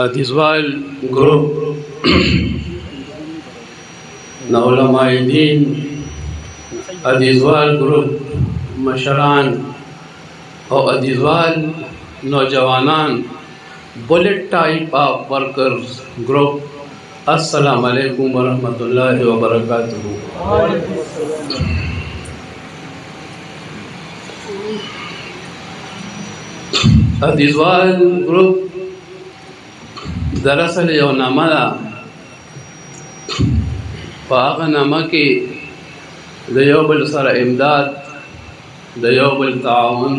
ادیزوال ګروپ د علماء دین ادیزوال ګروپ مشران او ادیزوال نوجوانان بلټ ټایپ آف ورکرز ګروپ السلام علیکم ورحمت الله وبرکاته وعلیکم السلام ادیزوال گروپ دراصل یو نامه ده په هغه نامه کې د یو بل سره امداد د یو بل تعاون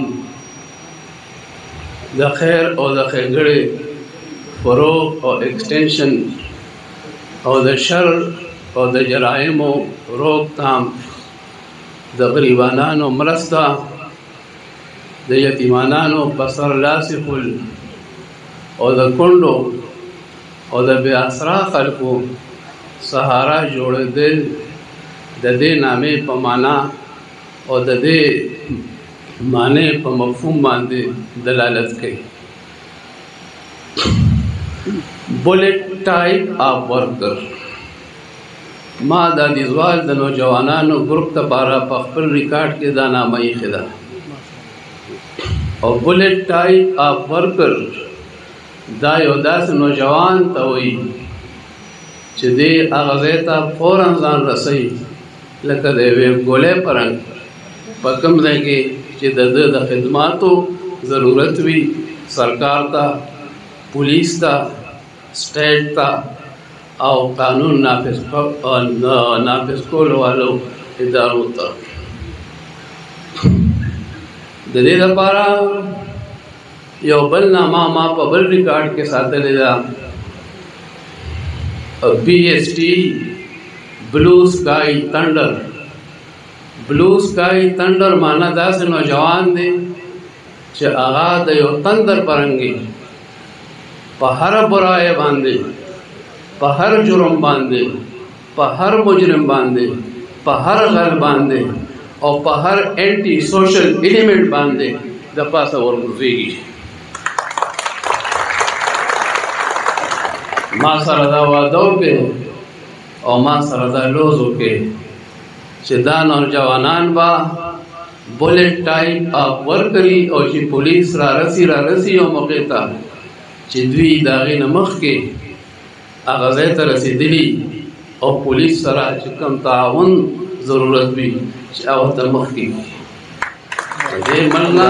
د خیر او د ښېګړې فروع او ایکسټینشن او د شر او د جرایمو روکتام د غریبانانو مرسته د یتیمانانو په سر لاسې خول او د کونډو او د بې اسرا خلکو سهارا جوړېدل د دې نامې په معنا او د دې معنی په مفهوم باندې دلالت کوي بولټ ټایپ اف ورکر ما د دې ځوال د نوجوانانو ګروپ لپاره په خپل ریکارډ کې دا نامه یې خدا او بولټ ټایپ اف ورکر دا یو داس نوجوان ته وایي چې دې هغه ځای ته فورا ځان رسوي لکه د یوې ګولۍ په رنګ په کوم ځای کې چې د ده د خدماتو ضرورت وي سرکار ته پولیس ته سټیټ ته او قانون نافذ نافذ کولو والو ادارو ته د دې لپاره یو بل نامه ما په بل ریکارډ کې ساتلې ده بي ایس ټي بلو سکای تندر بلو سکای تندر معنی داسې نوجوان دی چې هغه د یو تندر پرنګي په هر برای باندې په هر جرم باندې په هر مجرم باندې په هر غل باندې او په هر انټي سوشل ایلیمنټ باندې د پاسه ورغورځېږي ما سره دا وعده وکړي او ما سره دا لوز وکړي چې دا نوجوانان به بولټ ټایپ اپ ورکړي او چې پولیس را رسی را رسی او موقع ته چې دوی د هغې نه مخکې هغه ځای ته رسېدلي او پولیس سره چې کوم تعاون ضرورت وي چې هغه ته مخکې دې مننه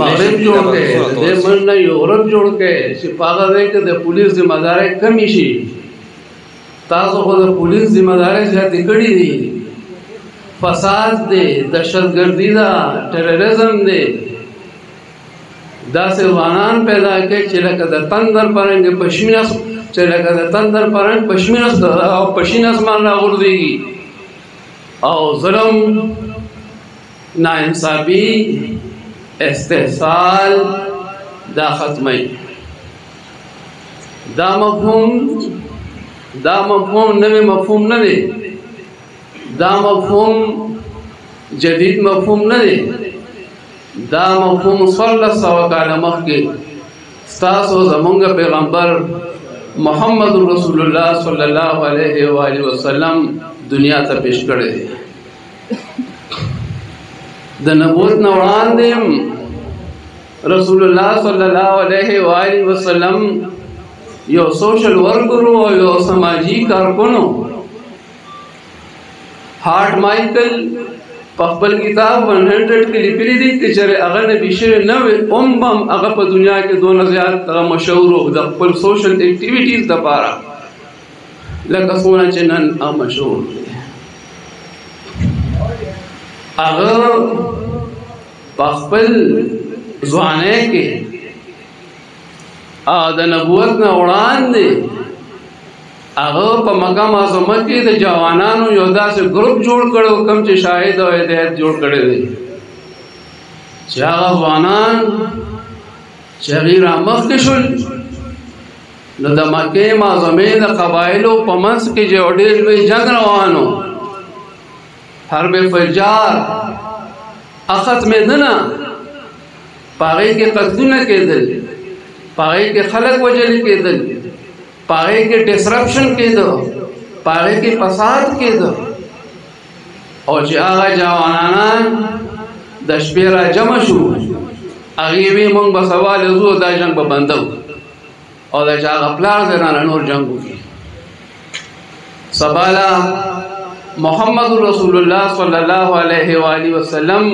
مغرب جوړ کړي دې مننه یورپ جوړ کړي چې په هغه ځای کې د پولیس ذمہ داري کمې شي تاسو خو د پولیس ذمہ داري زیاتې کړې دي فساد دی دهشتګردي ده ټرریزم دی داسې ځوانان پیدا کړئ چې لکه د تندر په رنګ په شین چې لکه د تندر په رنګ په شین او په شین اسمان راغورځېږي او ظلم ناانصافي استحصال دا ختمي دا مفهوم دا مفهوم نوې مفهوم نه دی دا مفهوم جدید مفهوم نه دی دا مفهوم صلی الله علیه کال مخکې تاسو زمونږ پیغمبر محمد رسول الله صلی الله علیه و آله وسلم دنیا ته پیش کړی دی د نبوت نه وړاندې رسول الله صلی الله علیه و آله وسلم یو سوشل ورکر او یو سماجی کارکونو هارد مایکل په خپل کتاب 100 کې لیکلي دي چې چېرې هغه نبی شوی نه وي هم هم هغه په دنیا کې دونه زیات هغه مشهور او د خپل سوشل اکټیویټیز لپاره لکه څونه چې نن هغه مشهور دی هغه په خپل ځوانۍ کې د نبوت نه وړاندې هغه په مکه معظمه کې د جوانانو یو داسې ګروپ جوړ کړو کوم چې شاهد او هدایت جوړ کړی دی چې هغه افغانان چې هغوی رامخکې شول نو د مکې معظمې د قبایلو په منځ کې چې یو ډېر لوی جنګ روان و حرب فجار اختمېدنه په هغې کې قتلونه کېدل په هغې کې خلک وژل کېدل پاره کې ډیسرپشن کېدو پاره کې فساد کېدو او چې هغه جوانان د شپې را جمع شو هغه وی مونږ به سوال زو دا جنگ به بندو او دا چې هغه پلار زنانه نور جنگ وکړي سبالا محمد رسول الله صلی الله علیه و آله وسلم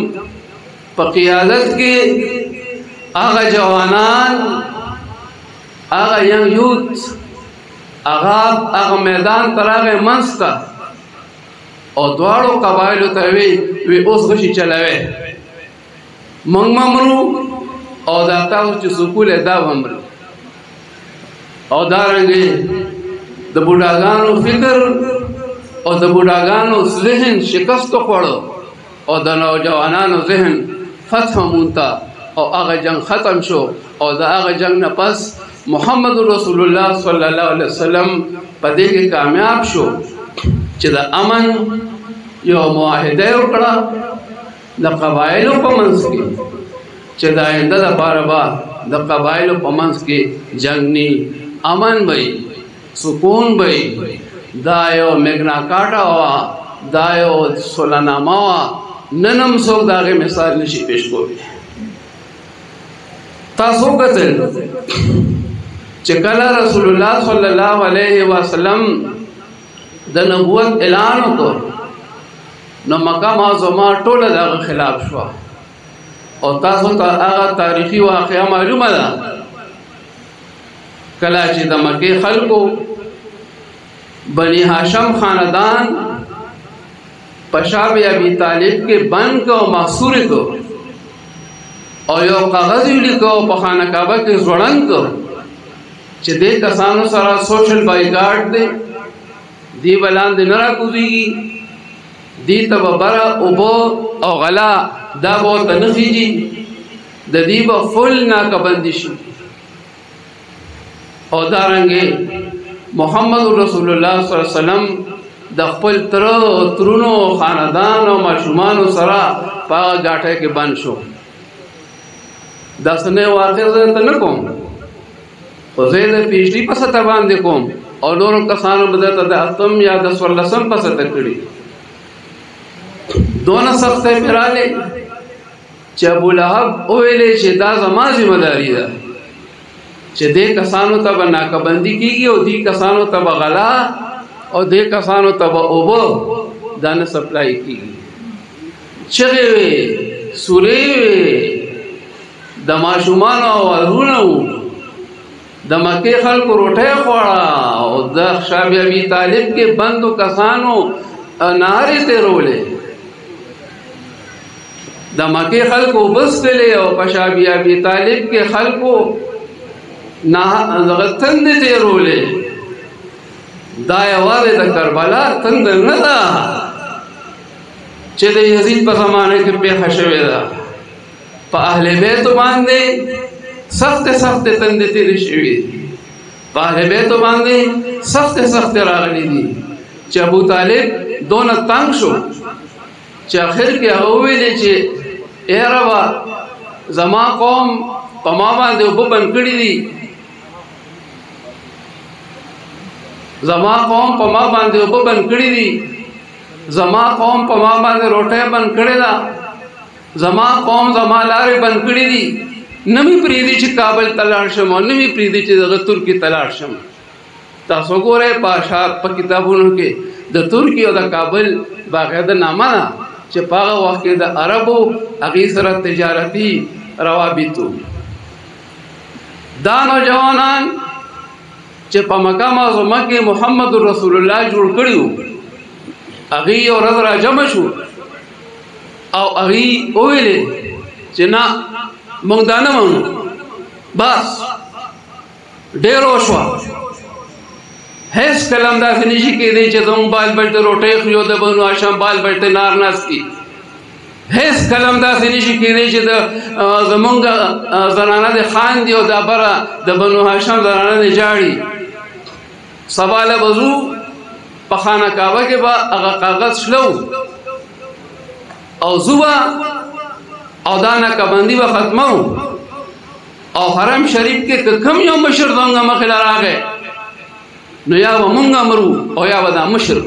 په قیادت کې هغه جوانان هغه ینګ یوت هغه هغه میدان تر هغه منسته او دواړو قبایلو ته وی وی اوس غشي چلاوي مونږ ممرو او دا تاسو چې سکوله دا ومرو او دا رنګي د بوډاګانو فکر او د بوډاګانو ذهن شکست خوړو او د نوجوانانو ذهن فتح مونتا او هغه جنگ ختم شو او د هغه جنگ نه پس محمد رسول الله صلی الله علیه وسلم په دې کې کامیاب شو چې د امن یو معاهده وکړه د قبایلو په منځ کې چې د آینده لپاره به د قبایلو په منځ کې جنگ نه امن وي سکون به دا یو میګنا کارټا وا دا یو سولانامه وا نن هم څوک دا غي مثال نشي پیش کولی تاسو کتل چې کله رسول الله صلی الله علیه وسلم د نبوت اعلان وکړ نو مکه معظمه ټوله د خلاف شو او تاسو ته هغه تاریخي واقعا معلومه ده کله چې د مکه خلکو بني هاشم خاندان پشاب ابي طالب کې بند کو محصور کو او یو کاغذ لیکو په خانه کعبه کې ځوړند کو چې د کسانو سره سوشل بایکاټ دی دی بلان دی نرا کوزیگی دی تبا برا اوبو او غلا دا بو تنخیجی د دی با فل ناکا بندی شو او دارنګه محمد رسول الله صلی الله علیه وسلم د خپل تر ترونو خاندان او ماشومان سره په غاټه کې بند شو دا سمې واقع زه ته نه کوم خو زه د پی ایچ ډي په سطح باندې کوم او نورو کسانو به درته د اتم یا د څوارلسم په سطح کړي دونه سخته پرې راغلی چې ابولهب وویلې چې دا زما ذمه داري ده چې دې کسانو ته به ناکبندي کېږي او دې کسانو ته به غلا او دې کسانو ته به اوبه دا نه سپلای کېږي چغې وې سورې وې د ماشومان او ارونه وو د مکه خلکو روټه خوړه او د شابه ابي طالب کې بندو کسانو نارې تیرولې د مکه خلکو بسلې او په شابه ابي طالب کې خلکو نه غتند تیرولې دا یوازې د کربلا تند نه ده چې د یزید په زمانه کې پیښه شوې ده په اهل بیت باندې سخت سخت تند تیر شوی په اهل بیت باندې سخت سخت راغلي دي چې ابو طالب دون تنگ شو چې اخر کې هغه ویلې چې اے رب زما قوم په ما باندې وب بند کړی دي زما قوم په ما باندې وب بند کړی دي زما قوم په ما باندې روټه بند کړی ده زما قوم زما لارې بند کړې دي نه مې پریږدي چې کابل ته لاړ شم او نه مې پریږدي چې دغه ترکي ته لاړ شم تاسو ګورئ په اشعار په کتابونو کې د ترکي او د کابل باقاعده نامه ده چې په هغه وخت کې د عربو هغې سره تجارتي روابط وو دا نوجوانان چې په مکه معظمه کې محمد رسول الله جوړ کړی وو هغې یو ورځ راجمع شو او هغوی وویل چې نه موږ دا نه منو بس ډېر وشوه هیڅ کله هم داسې نشي کېدی چې زموږ بال بچ د روټۍ خوري او د بنو هاشم بال بچ د نار ناست دي هیڅ کله هم داسې نشي کېدی چې د زمونږ زنانه د خان دي او دا بره د بنو هاشم زنانه د جاړي سباله بزو په خانه کاوه کې به هغه کاغذ شلو او زوبا او دانا کبندی به ختمو او حرم شریف کې کم یو مشر زمونږ مخې له راغی نو یا به مونږ مرو او یا به دا مشر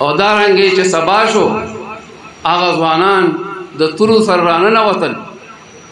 او دا رنګې چې سبا شو هغه ځوانان د تورو سره راننوتل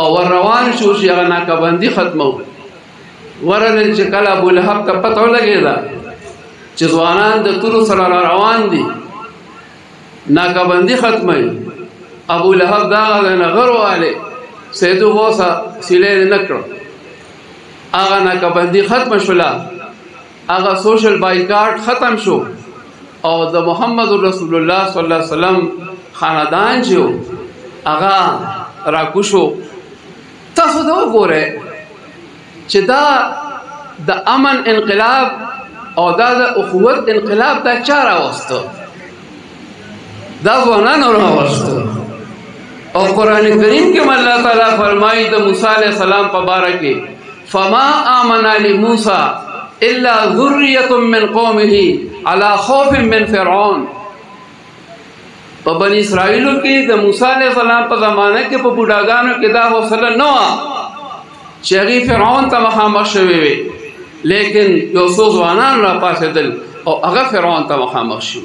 او ور روان شو چې هغه ناکبندي ختمو ورنه چې کله ابو لهب ته پته لګېده چې ځوانان د تورو سره را روان دي ناکبندي ختمه ابو لهب دا غنه غرواله سیدو غوسه سیلې نکړه هغه ناکبندي ختم شولا هغه سوشل بایکاټ ختم شو او د محمد رسول الله صلی الله علیه وسلم خاندان چې هغه راکوشو تاسو دا وګورئ چې دا د امن انقلاب او دا د اخوت انقلاب دا چا راوستو دا ځوانانو راوستو او قران کریم کې الله تعالی فرمایي د موسی علی السلام په باره کې فما آمن لموسى الا ذریه من قومه على خوف من فرعون په بنی اسرائیل کې د موسی علی السلام په زمانه کې په بډاګانو کې دا حوصله نه و چې هغه فرعون ته مخامخ شوی وي لیکن یو څو ځوانان را پاسېدل او هغه فرعون ته مخامخ شوی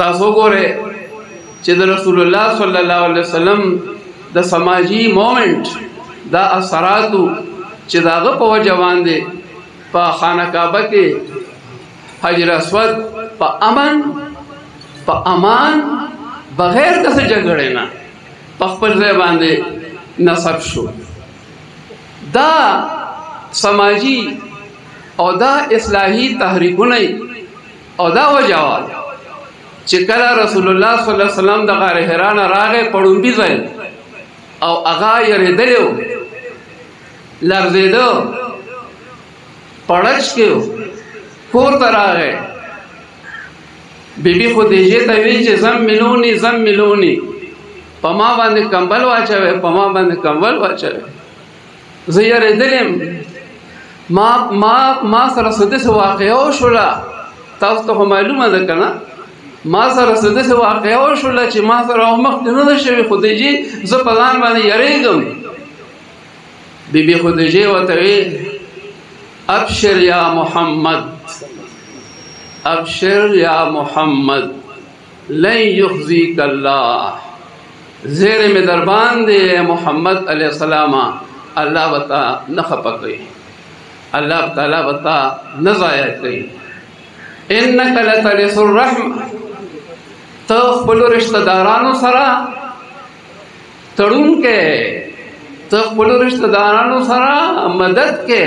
تاسو ګوره چې د رسول الله صلی الله علیه وسلم د سماجی مومنت دا اثراتو چې داغه په وجه باندې په خانه کعبه کې حجر اسود په امن په امان بغیر د څه جګړې نه په خپل ځای باندې نصب شو دا سماجی او دا اصلاحي تحریکونه او دا وجه وا چې کله رسول الله صلی الله علیه وسلم د غار حرا نه راغې پړومبي ځای او هغه یریدلو لرزیدو پړچ کېو کور ته راغې بیبي خدیجه ته وی چې زم ملونی زم ملونی پما باندې کمبل واچوي پما باندې کمبل واچوي زه یریدلم ما ما ما سره سده سو واقعو شولا تاسو ته معلومه ده کنه ما سره سده سو واقعو شولا چې ما سره مخ نه شوی خدایجی زه په ځان باندې یریږم بی بی خدیجه وته ابشر یا محمد ابشر یا محمد لن یخزیک الله زیر می در باندې محمد علی السلام الله وتا نه خپکې الله تعالی وتا نه ضایع کوي انک لتلس الرحم ته خپل رشتہ دارانو سره تړون کې ته خپل رشتہ دارانو سره مدد کې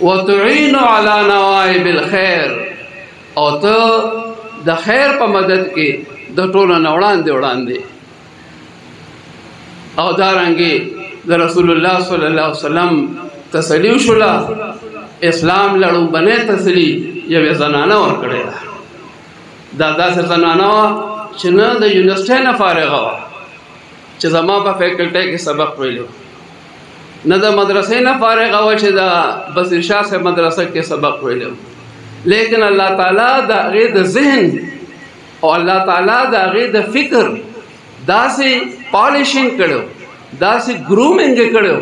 وتعين على نوائب الخير او ته د خیر په مدد کې د ټولو نه وړاندې وړاندې او دارنګي د دا رسول الله صلی الله علیه وسلم تسلیم شولا اسلام لړو بنه تسلی یوې زنانه ور کړې دا داسې زنانه وا چې نه د یونیورسيټي نه فارغه وا چې زما په فیکلټي کې سبق ویلو نه د مدرسې نه فارغ او چې د بصیر شاه صاحب مدرسه کې سبق ویلو لیکن الله تعالی دا غي د ذهن او الله تعالی دا غي د فکر داسې پالیشینګ کړو داسې ګرومینګ کړو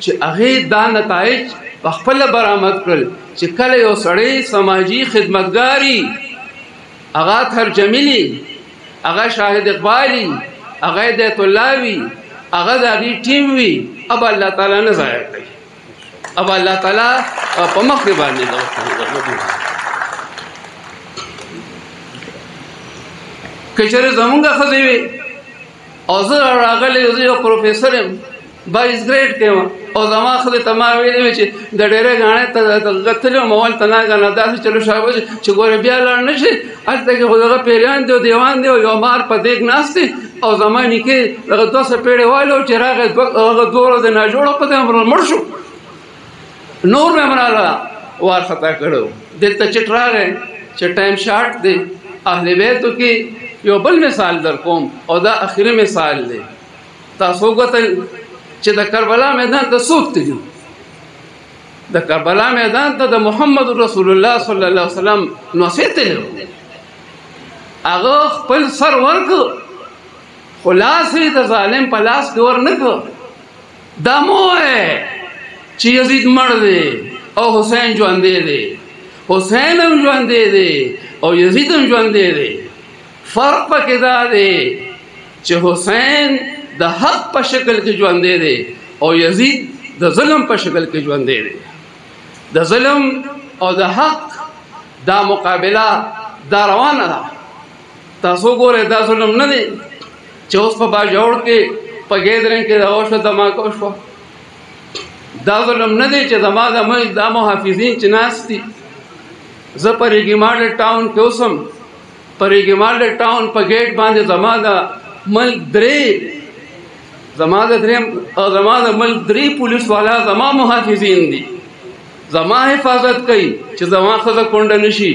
چې هغه دا نتایج په خپل برآمد کړل چې کله یو سړی سماجی خدمتګاری هغه ترجملی هغه شاهد اقبالی هغه د طلاوی هغه د هغه ټیم وی اب الله تعالی نه ضایع کوي اب الله تعالی په مخ دی باندې دا کچره زمونږه خزوی او زه راغلی یو پروفیسور بایس ګریډ کې و او زما خدای ته ما ویلې وی چې د ډېرې غاڼې ته د غتلو موال ته نه غاڼه داسې چلو شاو چې ګور بیا لاړ نشي هلته کې خو دغه پیریان دی دیوان دی یو مار په دیګ ناشته او زما نکي دغه دوه سه پیړې والو چې راغې هغه دوه ورځې نه جوړه په دې امر مړ شو نور مې مراله وار خطا کړو دلته چې راغې چې ټایم شارټ دی اهل بیتو کې یو بل مثال در کوم او دا اخیری مثال دی تاسو وګورئ چې د کربلا میدان ته څوک تللی د کربلا میدان ته د محمد رسول الله صلی الله علیه وسلم نو سیتلو هغه خپل سر ورک خلاصې د ظالم په لاس کې ور نه کو دا مو چې یزید مړ دی او حسین ژوند دی حسین هم ژوند دی او یزید هم ژوند دی فرق پکې دا دی چې حسین د حق په شکل کې ژوند دی او یزید د ظلم په شکل کې ژوند دی د ظلم او د حق دا مقابله دا روانه ده تاسو ګوره دا ظلم نه دی چې اوس په باجوړ کې په ګیدرن کې دا اوسه دماکو شو دا ظلم نه دی چې زما د مې د محافظین چې ناشتي زه پرېږي ماډل ټاون کې اوسم پر ریګمال د ټاون په ګیټ باندې زما د ملک درې زما د درې زما د ملک درې پولیس والا زما محافظین دي زما حفاظت کوي چې زما خزه کونډه نشي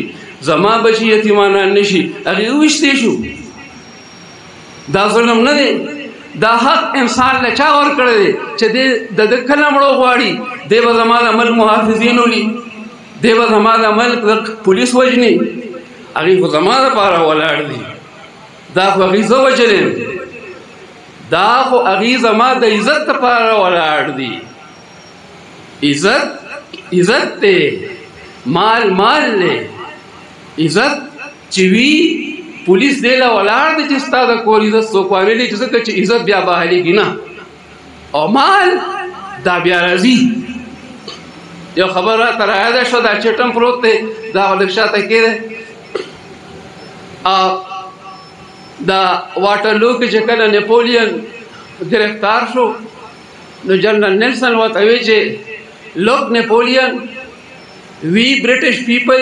زما بچي یتیمانان نشي هغه وشته شو دا ظلم نه دی دا حق انسان له چا ور کړی چې د د کلمړو غواړي د به زما د ملک محافظین ولي دی به زما د ملک د پولیس وجني هغه خو زما د پاره ولاړ دي دا خو هغه زه وجلم دا خو هغه زما د عزت لپاره ولاړ دي عزت عزت ته مال مال له عزت چې وی پولیس دی لا ولاړ دي چې ستاسو کور عزت سو کوي چې څه چې عزت بیا بحالي نه او مال دا بیا راځي یو خبر را تر یاد شو دا چټم پروت دی دا ولک شاته کېده او دا واټرلو کې چې کله نپولین گرفتار شو نو جنرال نیلسن وته وی چې لوک نپولین وی برټش پیپل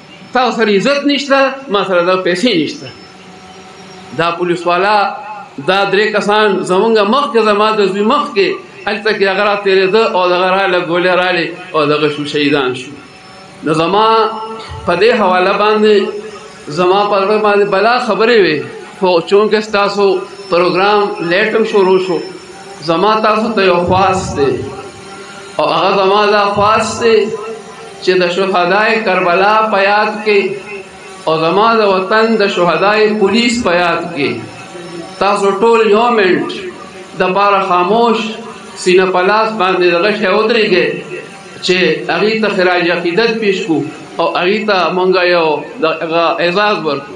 تاسو سره عزت نشته ما سره دا پیسې نشته دا پولیس والا دا درې کسان زمونږ مخ کې زما د زوی مخ کې الته کې هغه را تېرېده او دغه راله ګولې رالې او دغه شو شهیدان شو نو زما په دې حواله باندې زما په زړه باندې بلا خبرې وې خو چونکې ستاسو پروګرام لیټ هم شروع شو زما تاسو ته یو خواست دی او هغه زما دا خواست دی چې د شهدای کربلا په یاد کې او زما د وطن د شهدای پولیس په یاد کې تاسو ټول یو منټ د بار خاموش سینه پلاس باندې دغه شی ودرېږي چې هغه ته خراج عقیدت پیش کو او هغه ته مونږ یو د اعزاز ورکو